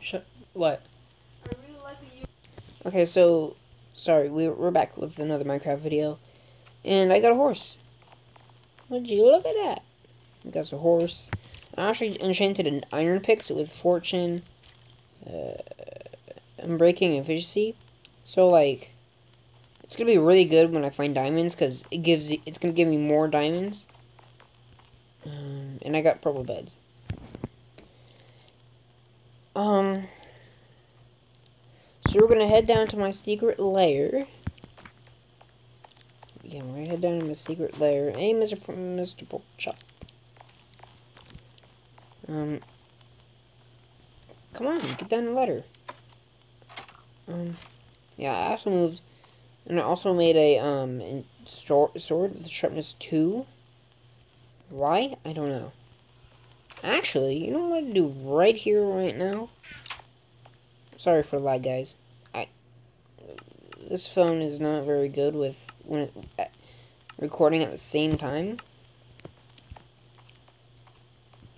Shut. What? Really like. Okay, so sorry, we we're back with another Minecraft video, and I got a horse. Would you look at that? I got a horse. I actually enchanted an iron picks with fortune, uh, unbreaking and efficiency. So like, it's gonna be really good when I find diamonds because it gives it's gonna give me more diamonds. Um, and I got purple beds. Um. So we're gonna head down to my secret lair. Yeah, we're gonna head down to my secret lair. Hey, Mr. P Mr. Pork. Um. Come on, get down the ladder. Um. Yeah, I also moved, and I also made a um sword with sharpness two. Why? I don't know. Actually, you know what to do right here, right now? Sorry for the lag, guys. I this phone is not very good with when it, uh, recording at the same time.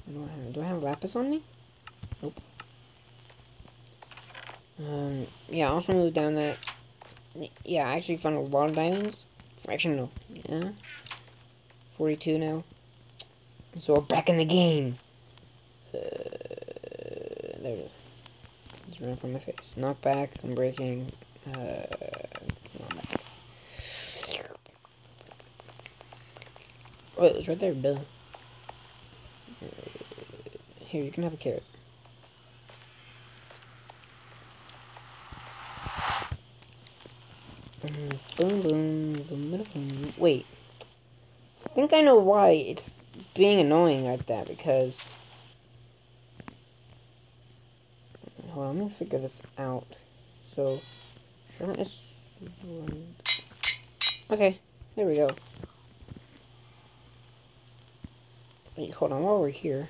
Do I, have, do I have lapis on me? Nope. Um, yeah, I also moved down that. Yeah, I actually found a lot of diamonds. Actually, no. Yeah. 42 now. So we're back in the game. There it is. It's running from my face. Knock back. I'm breaking. Uh. Oh, it was right there. Uh, here, you can have a carrot. Boom, boom, boom, boom. Wait. I think I know why it's being annoying like that, because... Hold on, let me figure this out. So. Okay, there we go. Wait, hold on, while we're here...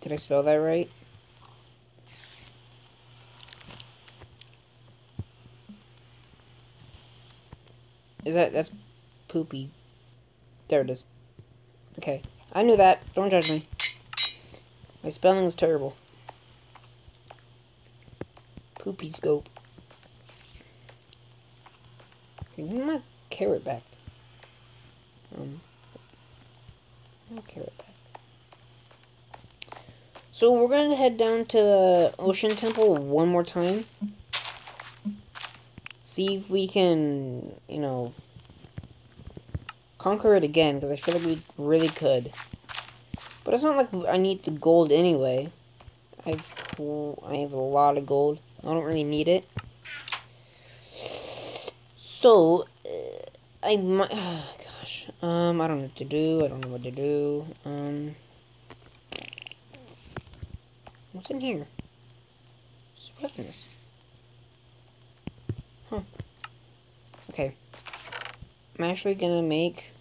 Did I spell that right? Is that, that's poopy. There it is. Okay. I knew that. Don't judge me. My spelling is terrible. Poopy scope. My carrot back. Um, carrot back. So we're going to head down to the Ocean Temple one more time. See if we can, you know, conquer it again, because I feel like we really could. But it's not like I need the gold anyway. I've I have a lot of gold. I don't really need it. So, uh, I might, oh, gosh, um, I don't know what to do. I don't know what to do. Um... What's in here? Swiftness. Huh. Okay. I'm actually gonna make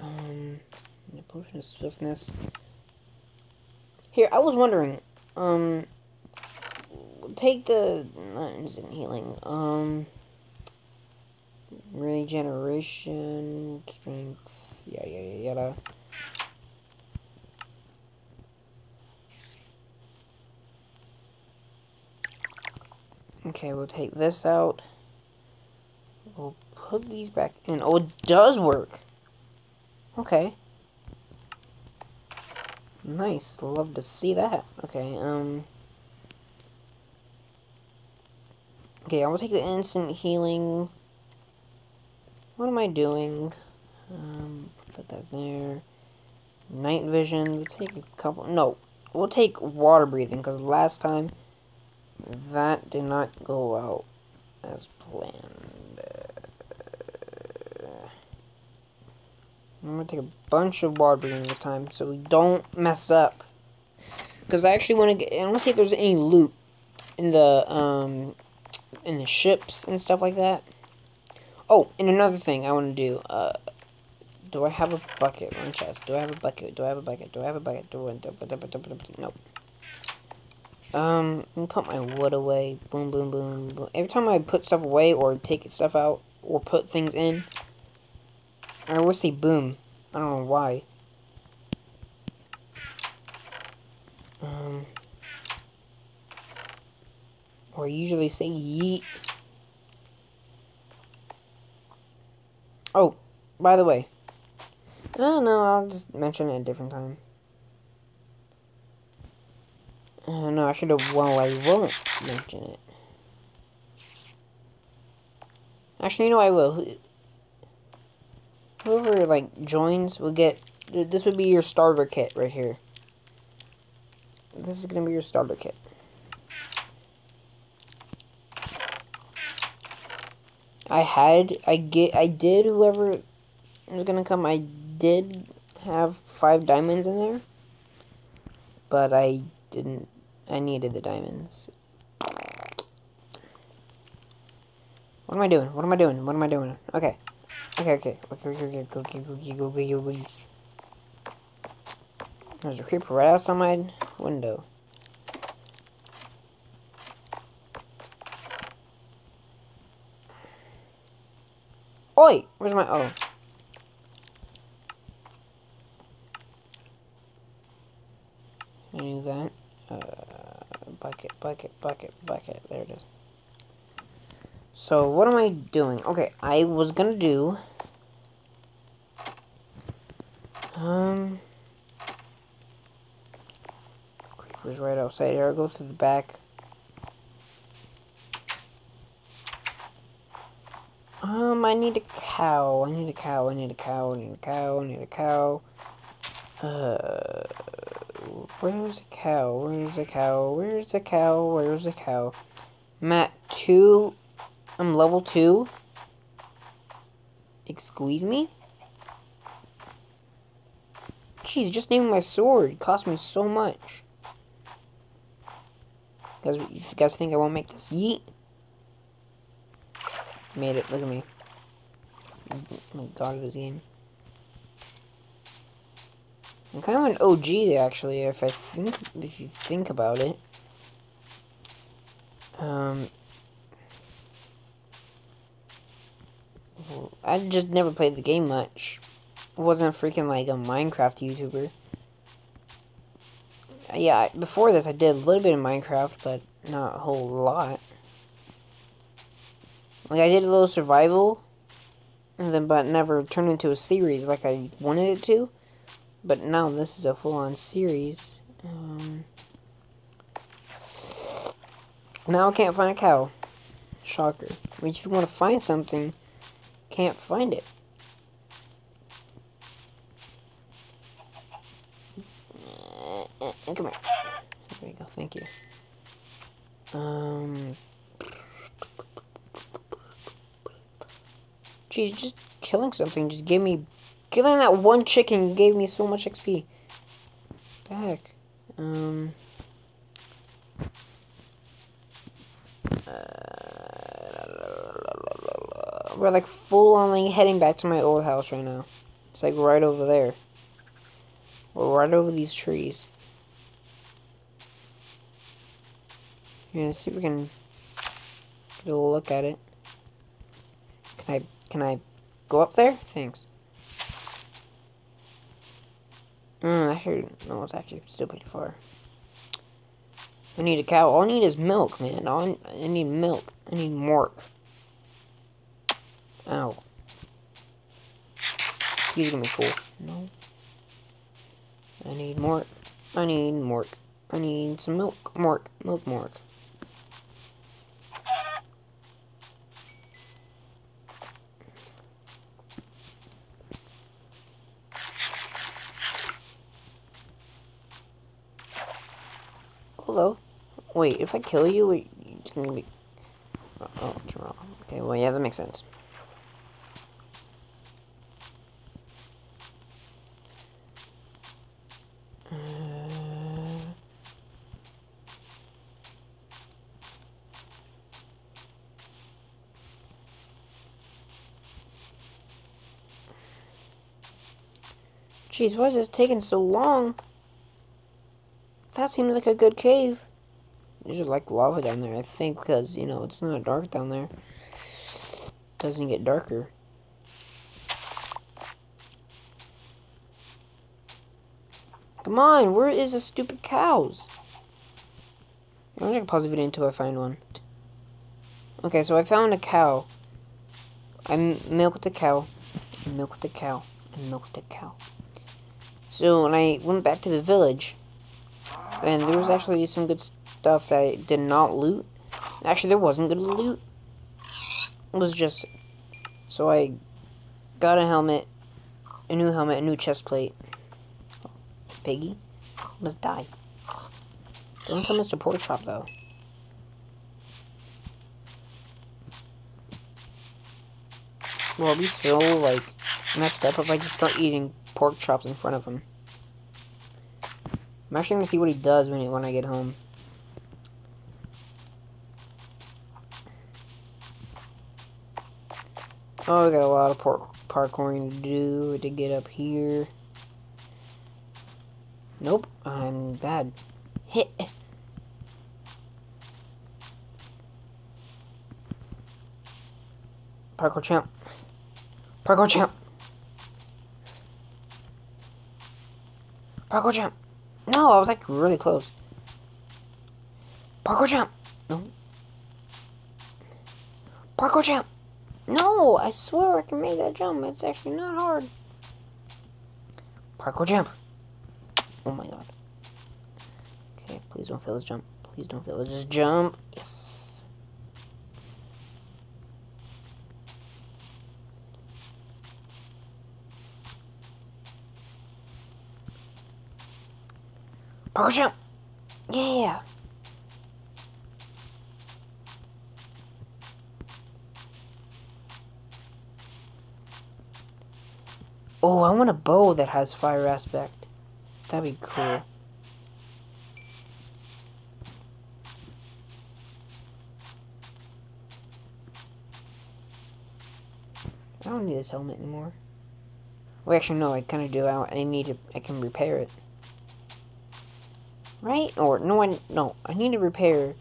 um a potion of swiftness. Here, I was wondering, um take the not instant healing, um regeneration, strength, yada yada yada. Okay, we'll take this out. We'll put these back in. Oh, it does work. Okay. Nice. Love to see that. Okay, um... Okay, I'm gonna take the instant healing. What am I doing? Um, put that there. Night vision. We'll take a couple... No. We'll take water breathing, because last time that did not go out as planned. I'm gonna take a bunch of water this time so we don't mess up. Because I actually want to get. I want to see if there's any loot in the um in the ships and stuff like that. Oh, and another thing I want to do. Uh, do I have a bucket on chest? Do I have a bucket? Do I have a bucket? Do I have a bucket? Do I? have a bucket? Nope. Um, put my wood away. Boom, boom, boom, boom. Every time I put stuff away or take stuff out or put things in, I always say boom. I don't know why. Um, or I usually say yeet. Oh, by the way. Oh no, I'll just mention it a different time. Uh, no, I should have. Well, I won't mention it. Actually, you know, I will. Whoever like joins will get. This would be your starter kit right here. This is gonna be your starter kit. I had, I get, I did. Whoever was gonna come, I did have five diamonds in there, but I didn't I needed the diamonds. What am I doing? What am I doing? What am I doing? Okay. Okay, okay. Okay, okay, okay, okay, okay, okay, okay, okay. There's a creeper right outside my window. Oi! Where's my... Oh. I knew that. Uh bucket, bucket, bucket, bucket. There it is. So, what am I doing? Okay, I was gonna do... Um... Creeper's right outside here. I'll go through the back. Um, I need a cow. I need a cow. I need a cow. I need a cow. I need a cow. Uh... Where's the cow? Where's the cow? Where's the cow? Where's the cow? I'm at two. I'm level two. Excuse me? Jeez, just naming my sword it cost me so much. Guys, you guys think I won't make this? Yeet. Made it. Look at me. Oh god of this game. I'm kind of an OG actually, if I think if you think about it. Um, I just never played the game much. I wasn't freaking like a Minecraft YouTuber. Yeah, before this I did a little bit of Minecraft, but not a whole lot. Like I did a little survival, and then but never turned into a series like I wanted it to. But now this is a full-on series. Um, now I can't find a cow. Shocker. When you want to find something, can't find it. Come here. There you go. Thank you. Um. Geez, just killing something just gave me Killing that one chicken gave me so much XP. The heck? Um... Uh, we're like full on like heading back to my old house right now. It's like right over there. We're right over these trees. Yeah, let's see if we can get a look at it. Can I can I go up there? Thanks. Mm, I heard, no, it's actually still pretty far. I need a cow. All I need is milk, man. All I, need milk. I need milk. Ow. He's gonna be cool. No. I need more. I need more. I need some milk. More. Milk, more. Hello? Wait, if I kill you, it's gonna be... Oh, it's wrong. Okay, well, yeah, that makes sense. Uh. Jeez, why is this taking so long? That seems like a good cave. There's like lava down there, I think, because, you know, it's not dark down there. It doesn't get darker. Come on, where is the stupid cows? I'm gonna pause the video until I find one. Okay, so I found a cow. I milked the cow, milked the cow, and milked the cow. So when I went back to the village, and there was actually some good stuff that I did not loot. Actually, there wasn't good loot. It was just... So I got a helmet, a new helmet, a new chest plate. Piggy, must die. Don't tell Mr. Pork Chop, though. Well, be so, like, messed up if I just start eating pork chops in front of him. I'm actually gonna see what he does when he, when I get home. Oh, I got a lot of park parkouring to do to get up here. Nope, I'm bad. Hit. Parkour champ. Parkour champ. Parkour champ. No, I was like really close. Parkour jump. No. Parkour jump. No, I swear I can make that jump. It's actually not hard. Parkour jump. Oh my god. Okay, please don't fail this jump. Please don't fail this jump. Yes. Jump! Yeah! Oh, I want a bow that has fire aspect. That'd be cool. I don't need this helmet anymore. Well, actually, no, I kind of do. I, I need to, I can repair it. Right? Or, no, I, no, I need to repair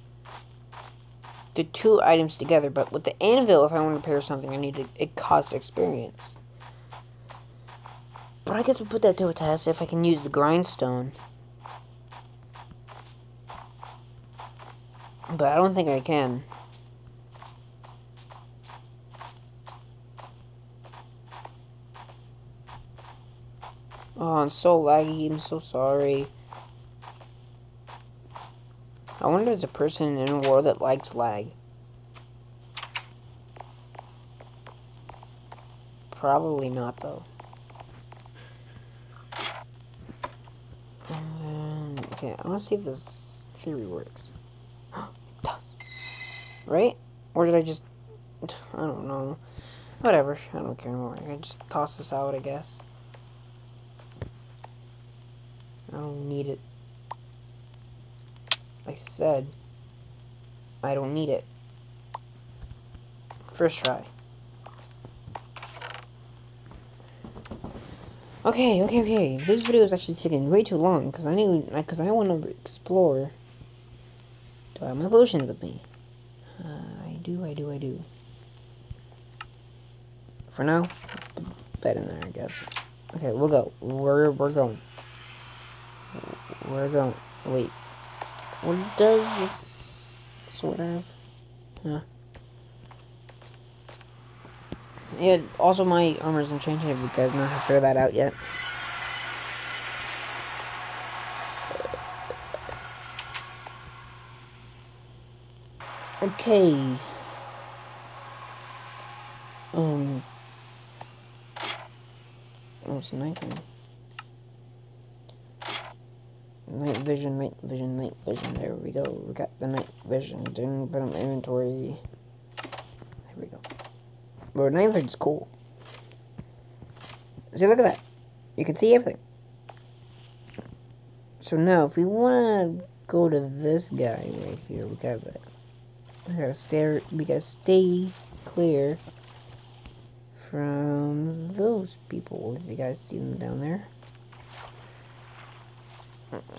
the two items together, but with the anvil, if I want to repair something, I need to, it cost experience. But I guess we'll put that to a test if I can use the grindstone. But I don't think I can. Oh, I'm so laggy. I'm so sorry. I wonder if there's a person in the world that likes lag. Probably not, though. Okay, I want to see if this theory works. it does. Right? Or did I just... I don't know. Whatever. I don't care anymore. I can just toss this out, I guess. I don't need it. I said, I don't need it. First try. Okay, okay, okay. This video is actually taking way too long because I need, because I want to explore. Do I have my potion with me? Uh, I do, I do, I do. For now, bed in there, I guess. Okay, we'll go. We're we're going. We're going. Wait. What does this sort of? Yeah. Yeah, also my armor's enchanted if you guys not have figured that out yet. Okay. Um. Oh, it's nighttime. Night vision, night vision, night vision. There we go. We got the night vision. Didn't put them inventory. There we go. But night vision's cool. See, look at that. You can see everything. So now, if we want to go to this guy right here, we gotta, we gotta stay, we gotta stay clear from those people. If you guys see them down there.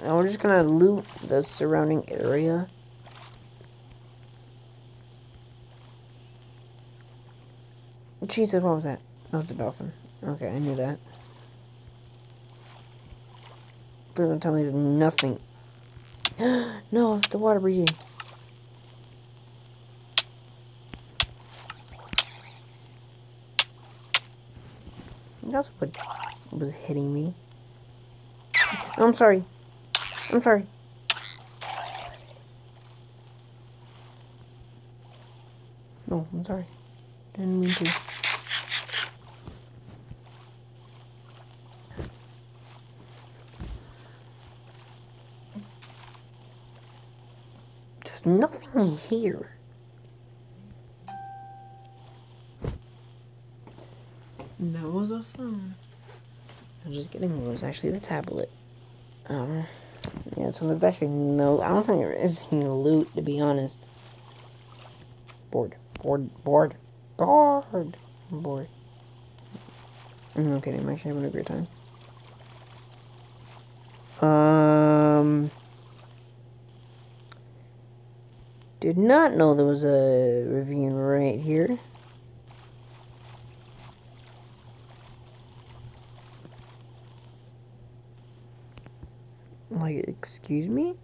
And we're just gonna loot the surrounding area. Jesus, what was that? Not the dolphin. Okay, I knew that. Please don't tell me there's nothing. no, the water breathing. That's what was hitting me. Oh, I'm sorry. I'm sorry. No, I'm sorry. Didn't mean to. There's nothing here. That was a phone. I'm just kidding. It was actually the tablet. Um, yeah, so there's actually no. I don't think there is any loot, to be honest. Bored. Bored. Bored. Bored. I'm bored. I'm not kidding. I'm actually having a great time. Um. Did not know there was a ravine right here. Like, excuse me?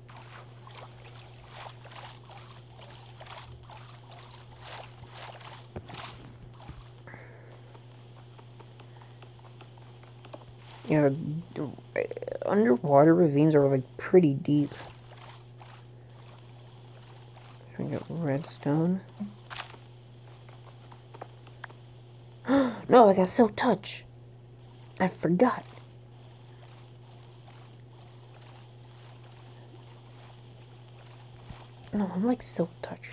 Yeah, underwater ravines are like pretty deep. We got redstone. no, I got silk touch. I forgot. I'm like silk touch.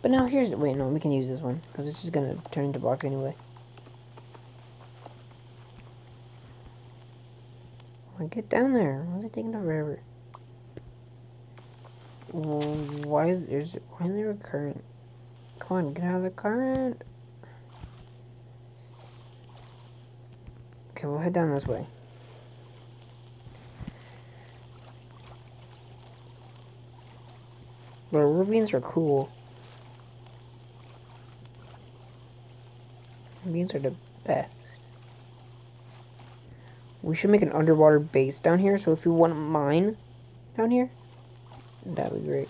But now here's wait no we can use this one because it's just gonna turn into blocks anyway. I get down there. Why is it taking forever? Why is there's why is there a current? Come on, get out of the current. Okay, we'll head down this way. But ravines are cool. Ravines are the best. We should make an underwater base down here, so if you want to mine down here, that'd be great.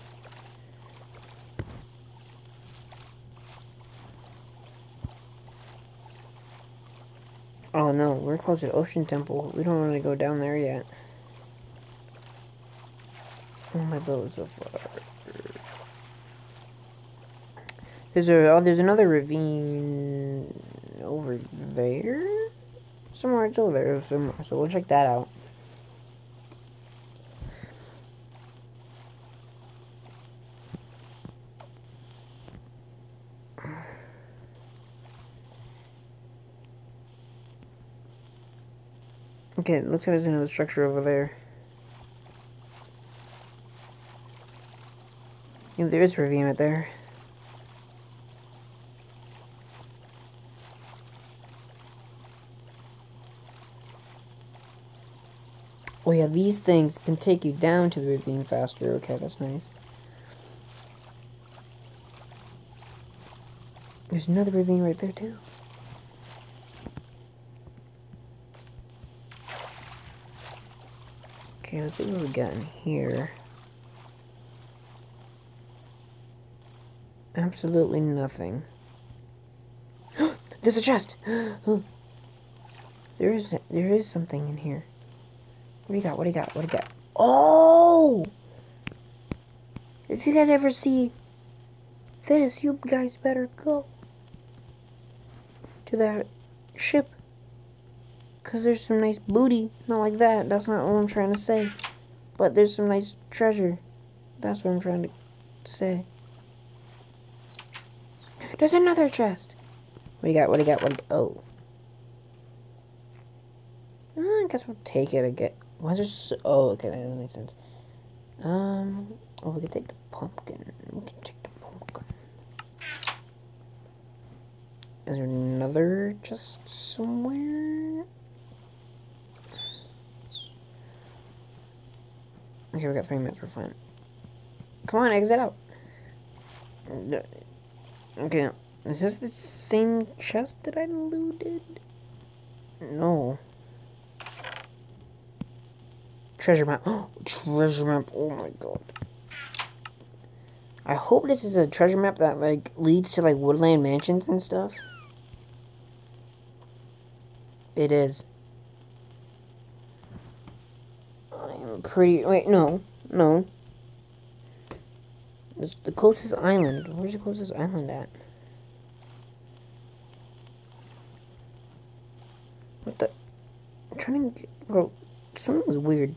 Oh no, we're close to Ocean Temple. We don't want to go down there yet. Oh, my boat is so far. There's a oh, there's another ravine over there. Somewhere it's over there somewhere. So we'll check that out. Okay, it looks like there's another structure over there. Yeah, there is a ravine right there. Oh yeah, these things can take you down to the ravine faster. Okay, that's nice. There's another ravine right there too. Okay, let's see what we got in here. Absolutely nothing. There's a chest! there is there is something in here. What do you got? What do you got? What do you got? Oh! If you guys ever see this, you guys better go to that ship. Because there's some nice booty. Not like that. That's not what I'm trying to say. But there's some nice treasure. That's what I'm trying to say. There's another chest. What do you got? What do you got? What you? Oh. I guess we'll take it again. Why is there so... Oh, okay, that makes sense. Um, oh, we can take the pumpkin. We can take the pumpkin. Is there another just somewhere? Okay, we got three minutes, we're fine. Come on, exit out. Okay, is this the same chest that I looted? No. Treasure map. Oh, treasure map. Oh my god. I hope this is a treasure map that, like, leads to, like, woodland mansions and stuff. It is. I'm pretty... Wait, no. No. It's the closest island. Where's the closest island at? What the? I'm trying to get, bro. Something was weird.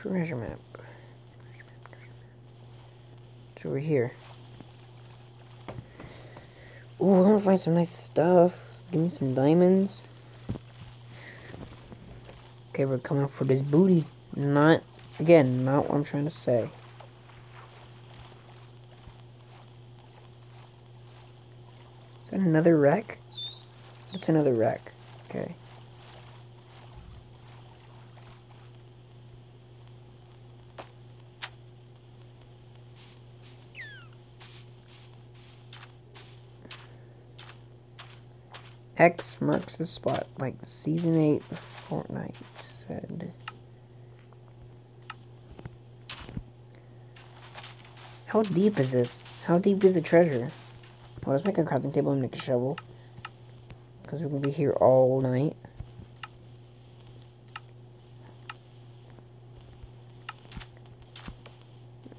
Treasure map. It's over here. Ooh, I want to find some nice stuff. Give me some diamonds. Okay, we're coming for this booty. Not, again, not what I'm trying to say. Is that another wreck? That's another wreck. Okay. X marks the spot, like Season 8 of Fortnite said. How deep is this? How deep is the treasure? Well, let's make a crafting table and make a shovel. Because we're going to be here all night.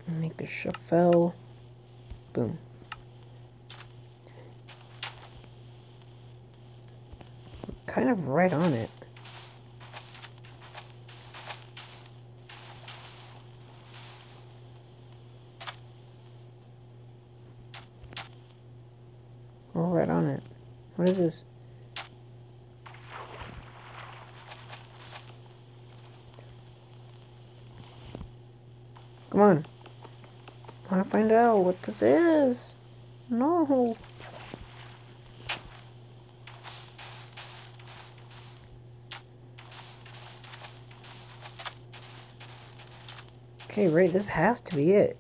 Make a shovel. Boom. Kind of right on it. Right on it. What is this? Come on. I want to find out what this is. No. Okay, right, this has to be it.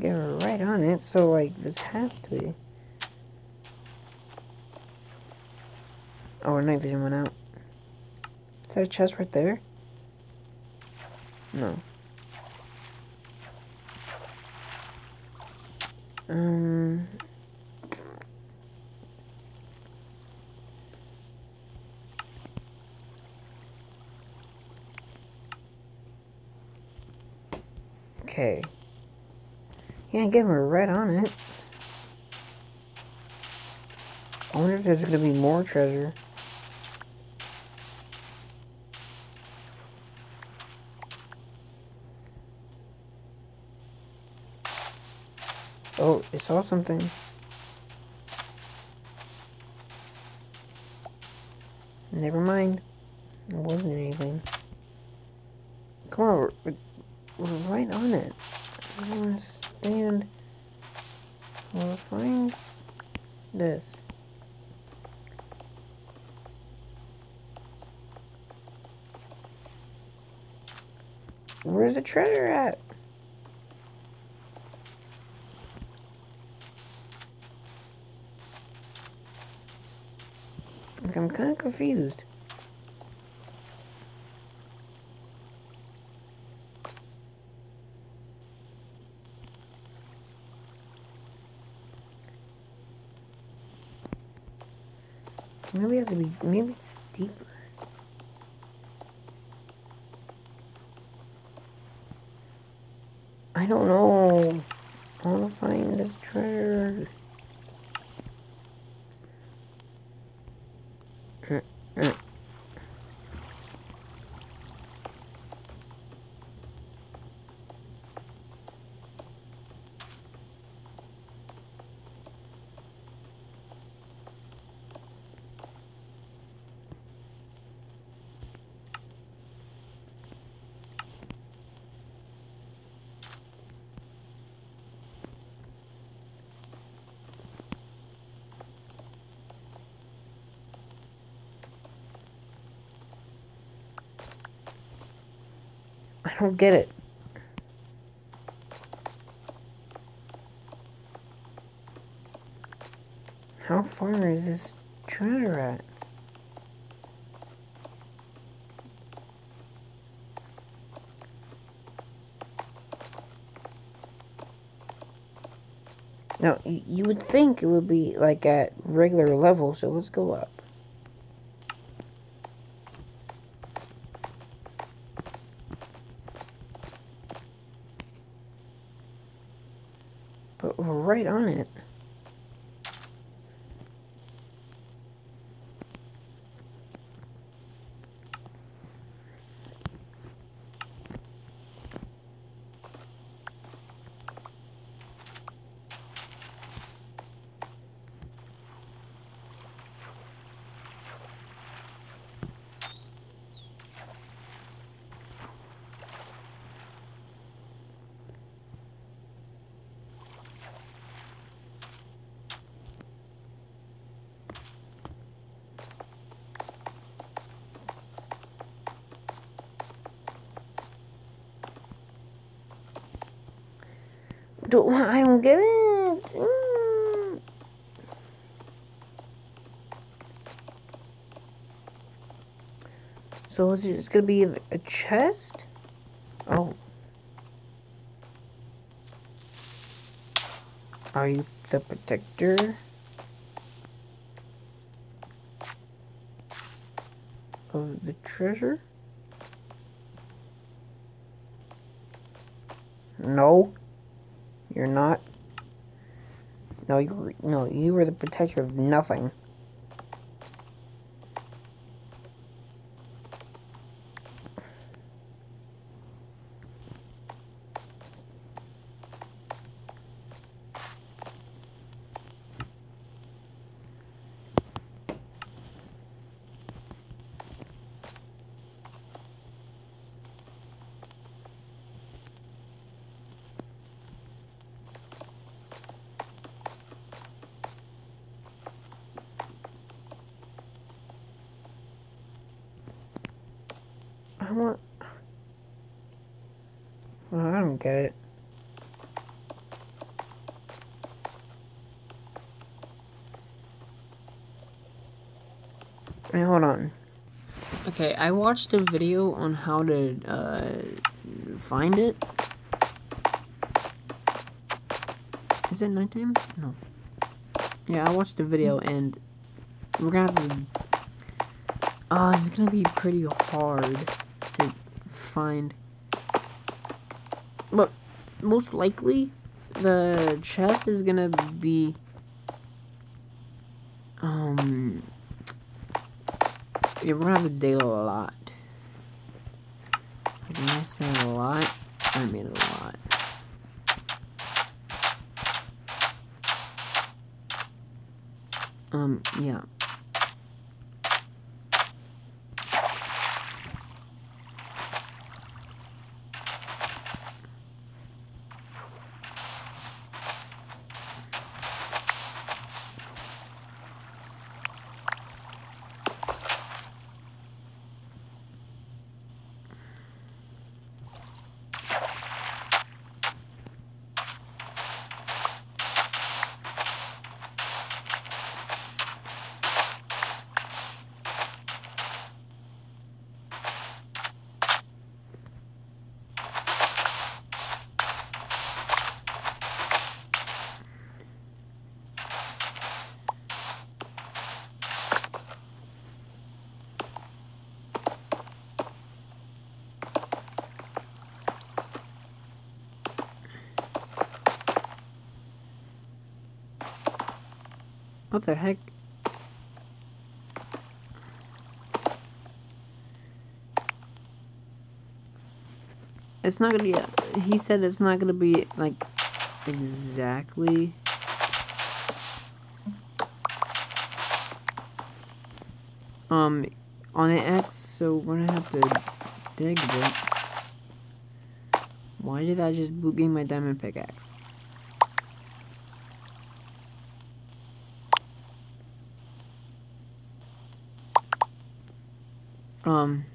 Get right on it, so like, this has to be. Oh, our night vision went out. Is that a chest right there? No. Um, Okay. Yeah, again, we're red on it. I wonder if there's to be more treasure. Oh, it saw something. Never mind. It wasn't anything. Come on, right on it. I don't understand. We'll find this. Where's the treasure at? I'm kind of confused. Maybe it has to be, maybe it's deeper. I don't know. I want to find this treasure. I don't get it. How far is this treasure at? Now, you would think it would be like at regular level, so let's go up. But we're right on it. Don't, I don't get it. Mm. So it's, it's gonna be a chest? Oh. Are you the protector? Of the treasure? No. You're not. No, you no, you were the protector of nothing. I want. Well, I don't get it. Hey, hold on. Okay, I watched a video on how to uh, find it. Is it nighttime? No. Yeah, I watched the video and we're gonna have to. Oh, it's gonna be pretty hard find. But most likely, the chest is gonna be. Um. Yeah, we're gonna have to dig a lot. When I say a lot, I mean a lot. Um, yeah. What the heck? It's not gonna be. He said it's not gonna be like exactly. Um, on an X, so we're gonna have to dig a bit. Why did I just boot game my diamond pickaxe? Um.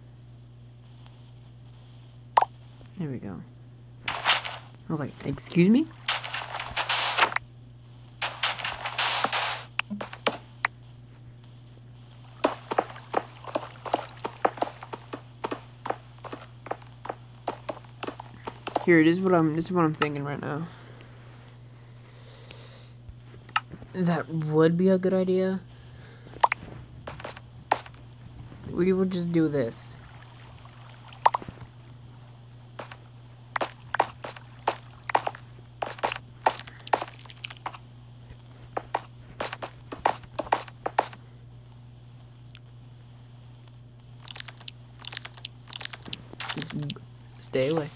There we go. I was like, excuse me? Here, it is what I'm this is what I'm thinking right now. That would be a good idea. We will just do this. Just stay away.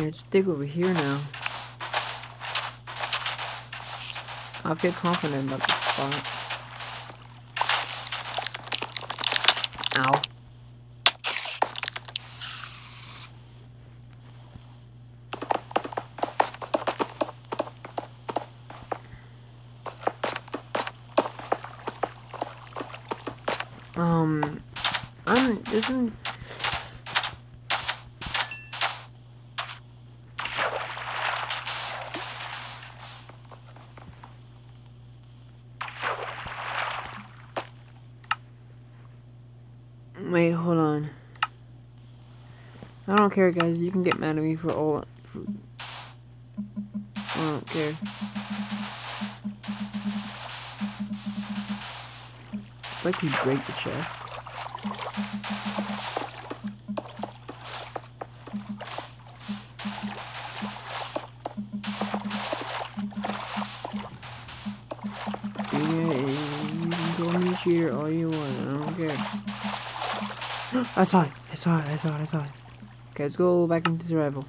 Here, let's dig over here now. I feel confident about this spot. Ow. Um, I'm, isn't, Wait, hold on. I don't care, guys. You can get mad at me for all. For, I don't care. It's like we break the chest. Yeah, can me all you want. I don't care. I saw it. I saw it. I saw it. I saw it. Okay, let's go back into survival.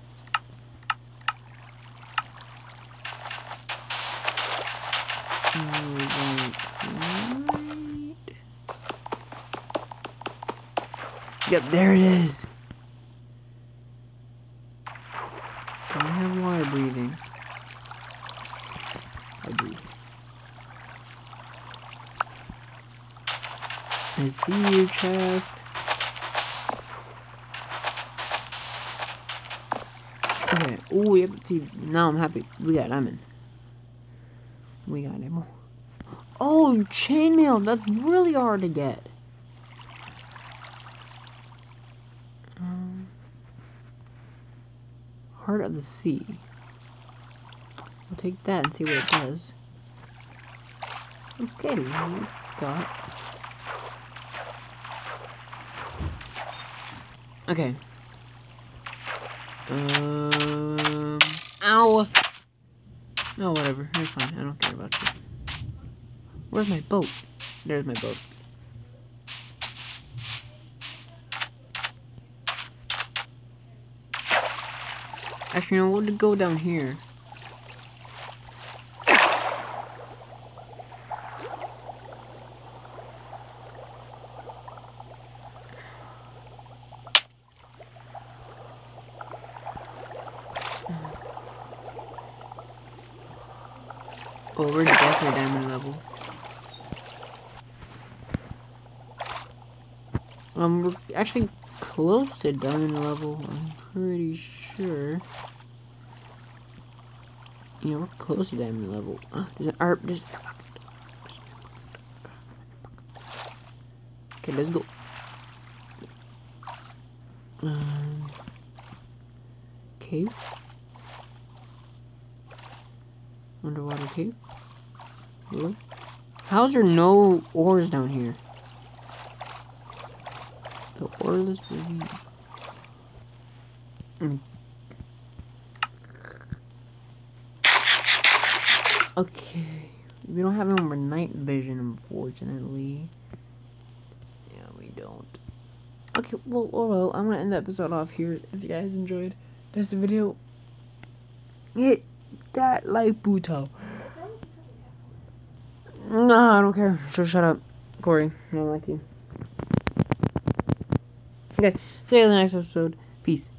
Yep, there it is. Do I have water breathing? I do. I see your chest. Okay. Oh, yep. See, now I'm happy. We got lemon. We got ammo. Oh, chainmail. That's really hard to get. Um, Heart of the Sea. We'll take that and see what it does. Okay, we got. Okay. Um. Ow! Oh, whatever. It's fine. I don't care about you. Where's my boat? There's my boat. Actually, no, we'll go down here. Oh, we're definitely diamond level. Um, we're actually close to diamond level. I'm pretty sure. Yeah, we're close to diamond level. Uh, there's an art. There's. Okay, let's go. Um, cave. Underwater cave. Hello? How's there no ores down here? Mm. Okay. We don't have any more night vision, unfortunately. Yeah, we don't. Okay, well, well, well, I'm gonna end the episode off here. If you guys enjoyed this video, hit that like button. No, I don't care. So shut up, Corey. I don't like you. Okay, see you in the next episode. Peace.